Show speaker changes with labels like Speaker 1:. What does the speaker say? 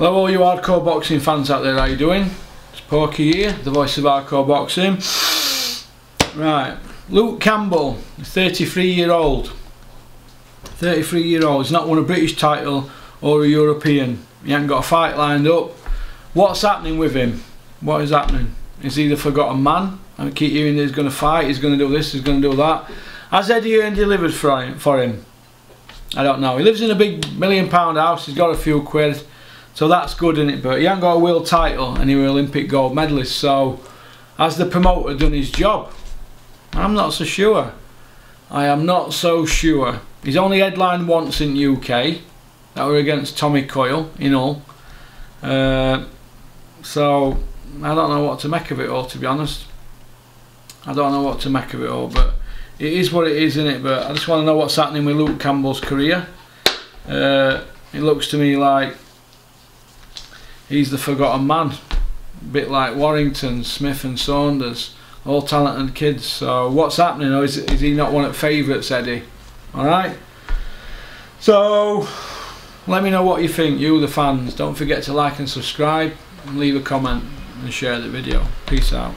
Speaker 1: Hello all you hardcore boxing fans out there, how you doing? It's Porky here, the voice of hardcore boxing. Right, Luke Campbell, 33 year old. 33 year old, he's not won a British title or a European. He hasn't got a fight lined up. What's happening with him? What is happening? Is he the forgotten man? I keep hearing he's going to fight, he's going to do this, he's going to do that. Has Eddie Hearn delivered? For him? I don't know. He lives in a big million pound house, he's got a few quid. So that's good in it, but he hasn't got a world title and he was Olympic gold medalist. So has the promoter done his job? I'm not so sure. I am not so sure. He's only headlined once in UK. That were against Tommy Coyle in all. Uh, so I don't know what to make of it all, to be honest. I don't know what to make of it all, but it is what it is, isn't it? But I just want to know what's happening with Luke Campbell's career. Uh, it looks to me like he's the forgotten man. A bit like Warrington, Smith and Saunders, all talented kids. So what's happening? Or is, is he not one of favourites, Eddie? Alright? So let me know what you think, you the fans. Don't forget to like and subscribe, and leave a comment and share the video. Peace out.